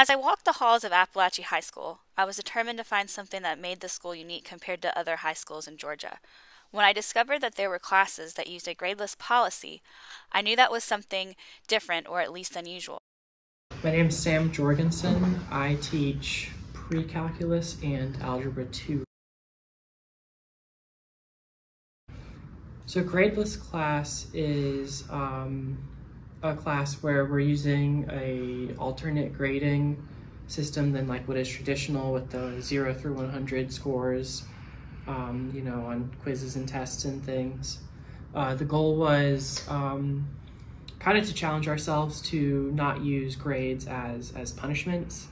As I walked the halls of Apalachee High School, I was determined to find something that made the school unique compared to other high schools in Georgia. When I discovered that there were classes that used a gradeless policy, I knew that was something different or at least unusual. My name is Sam Jorgensen. I teach pre-calculus and algebra 2. So gradeless class is um, a class where we're using a alternate grading system than like what is traditional with the 0 through 100 scores, um, you know, on quizzes and tests and things. Uh, the goal was um, kind of to challenge ourselves to not use grades as, as punishments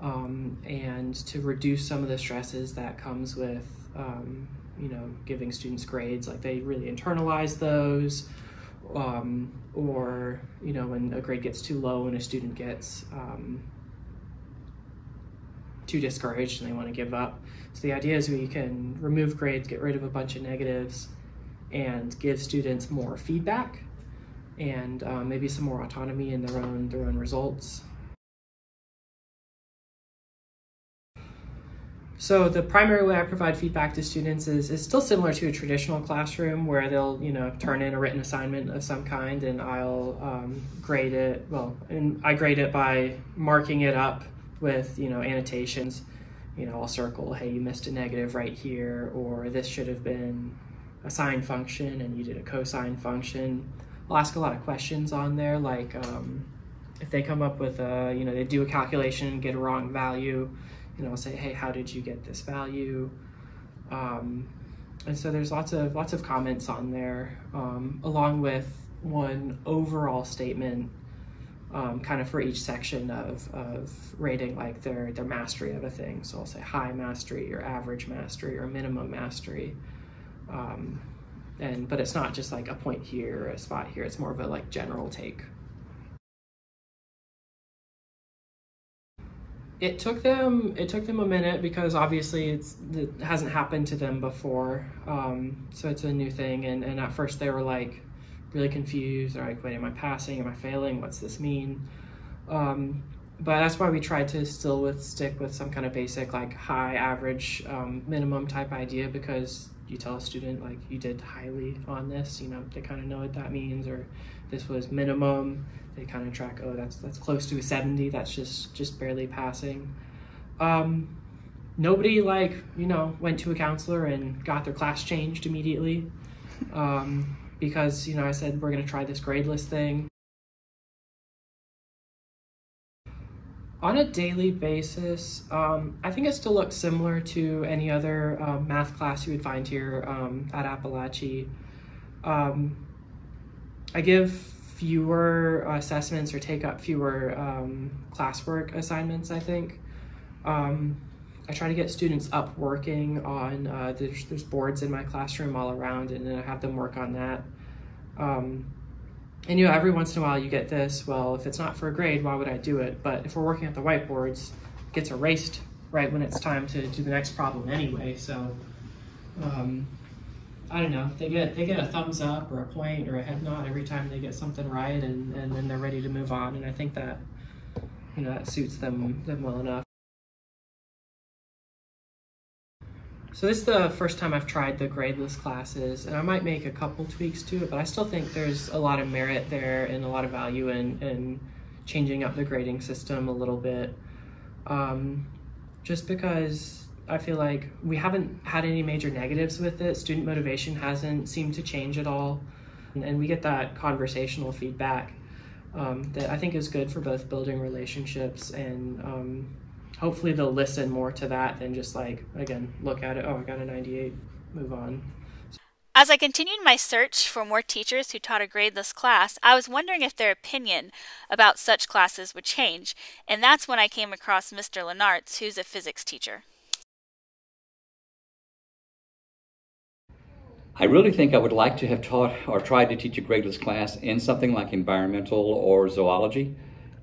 um, and to reduce some of the stresses that comes with, um, you know, giving students grades. Like they really internalize those um, or you know when a grade gets too low and a student gets um, too discouraged and they want to give up. So the idea is we can remove grades, get rid of a bunch of negatives, and give students more feedback and um, maybe some more autonomy in their own their own results. So the primary way I provide feedback to students is, is still similar to a traditional classroom where they'll, you know, turn in a written assignment of some kind and I'll um, grade it, well, and I grade it by marking it up with, you know, annotations. You know, I'll circle, hey, you missed a negative right here, or this should have been a sine function and you did a cosine function. I'll ask a lot of questions on there, like um, if they come up with a, you know, they do a calculation and get a wrong value, you know, say, hey, how did you get this value? Um, and so there's lots of lots of comments on there, um, along with one overall statement, um, kind of for each section of, of rating like their their mastery of a thing. So I'll say high mastery or average mastery or minimum mastery. Um, and but it's not just like a point here or a spot here. It's more of a like general take. It took them it took them a minute because obviously it's it hasn't happened to them before. Um, so it's a new thing. And, and at first they were like really confused. They're like wait am i passing? Am i failing? What's this mean? Um, but that's why we tried to still with stick with some kind of basic like high average um, minimum type idea because you tell a student like you did highly on this. You know they kind of know what that means or this was minimum. They kind of track oh that's that's close to a 70 that's just just barely passing. Um, nobody like you know went to a counselor and got their class changed immediately. Um, because you know i said we're going to try this gradeless thing. On a daily basis um, i think it still looks similar to any other um, math class you would find here um, at apalachee um, i give fewer assessments or take up fewer um, classwork assignments, I think. Um, I try to get students up working on, uh, there's, there's, boards in my classroom all around and then I have them work on that. Um, and you know, every once in a while you get this, well, if it's not for a grade, why would I do it? But if we're working at the whiteboards, it gets erased right when it's time to do the next problem anyway. So um, I don't know. They get they get a thumbs up or a point or a head nod every time they get something right, and and then they're ready to move on. And I think that you know that suits them them well enough. So this is the first time I've tried the gradeless classes, and I might make a couple tweaks to it, but I still think there's a lot of merit there and a lot of value in, in changing up the grading system a little bit. Um, just because I feel like we haven't had any major negatives with it. Student motivation hasn't seemed to change at all. And we get that conversational feedback um, that I think is good for both building relationships and um, hopefully they'll listen more to that than just like, again, look at it, oh, I got a 98, move on. As I continued my search for more teachers who taught a gradeless class, I was wondering if their opinion about such classes would change, and that's when I came across Mr. Lenartz, who's a physics teacher. I really think I would like to have taught or tried to teach a gradeless class in something like environmental or zoology,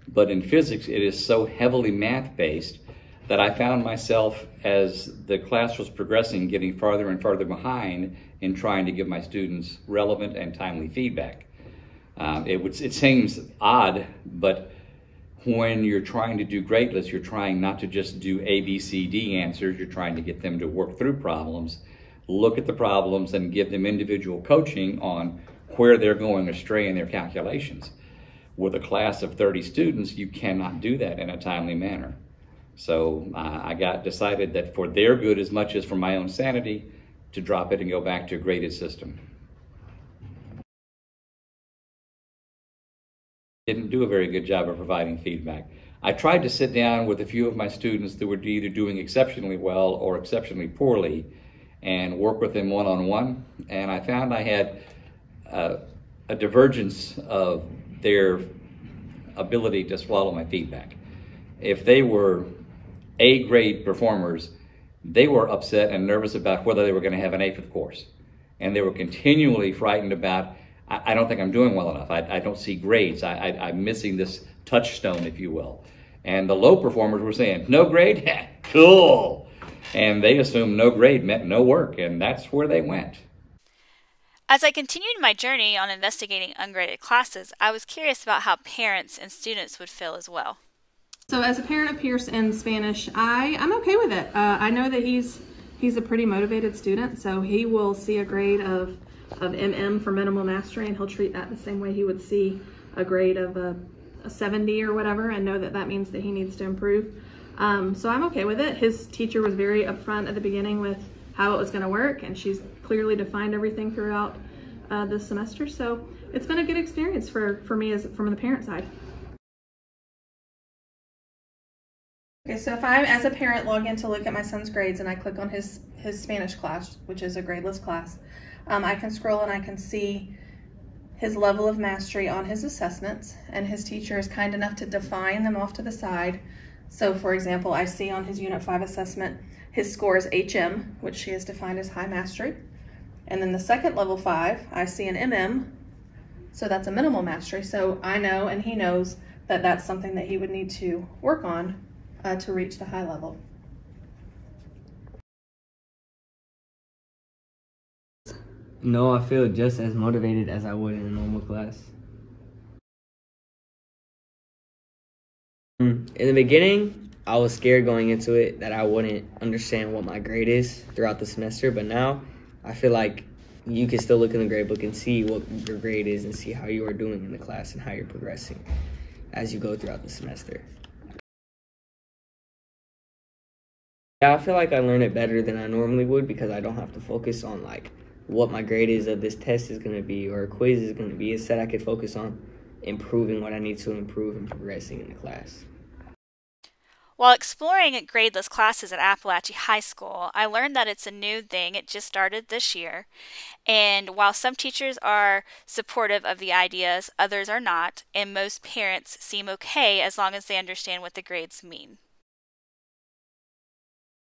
but in physics it is so heavily math-based that I found myself as the class was progressing getting farther and farther behind in trying to give my students relevant and timely feedback. Um, it, would, it seems odd, but when you're trying to do gradeless, you're trying not to just do A, B, C, D answers. You're trying to get them to work through problems, look at the problems, and give them individual coaching on where they're going astray in their calculations. With a class of 30 students, you cannot do that in a timely manner. So uh, I got decided that for their good as much as for my own sanity, to drop it and go back to a graded system. Didn't do a very good job of providing feedback. I tried to sit down with a few of my students that were either doing exceptionally well or exceptionally poorly and work with them one-on-one. And I found I had uh, a divergence of their ability to swallow my feedback. If they were A grade performers, they were upset and nervous about whether they were going to have an A for the course. And they were continually frightened about, I, I don't think I'm doing well enough. I, I don't see grades. I, I, I'm missing this touchstone, if you will. And the low performers were saying, no grade? cool. And they assumed no grade meant no work, and that's where they went. As I continued my journey on investigating ungraded classes, I was curious about how parents and students would feel as well. So as a parent of Pierce in Spanish, I, I'm okay with it. Uh, I know that he's he's a pretty motivated student, so he will see a grade of, of MM for minimal mastery and he'll treat that the same way he would see a grade of a, a 70 or whatever and know that that means that he needs to improve. Um, so I'm okay with it. His teacher was very upfront at the beginning with how it was going to work and she's clearly defined everything throughout uh, semester. So it's been a good experience for, for me as from the parent side. Okay, so if I'm as a parent, log in to look at my son's grades and I click on his, his Spanish class, which is a gradeless class, um, I can scroll and I can see his level of mastery on his assessments, and his teacher is kind enough to define them off to the side. So for example, I see on his Unit 5 assessment, his score is HM, which she has defined as high mastery. And then the second level 5, I see an MM, so that's a minimal mastery. So I know and he knows that that's something that he would need to work on uh, to reach the high level. No, I feel just as motivated as I would in a normal class. Hmm. in the beginning, I was scared going into it that I wouldn't understand what my grade is throughout the semester, but now I feel like you can still look in the grade book and see what your grade is and see how you are doing in the class and how you're progressing as you go throughout the semester. Yeah, I feel like I learn it better than I normally would because I don't have to focus on like what my grade is of this test is going to be or a quiz is going to be. Instead, I could focus on improving what I need to improve and progressing in the class. While exploring gradeless classes at Apalachee High School, I learned that it's a new thing. It just started this year. And while some teachers are supportive of the ideas, others are not, and most parents seem okay as long as they understand what the grades mean.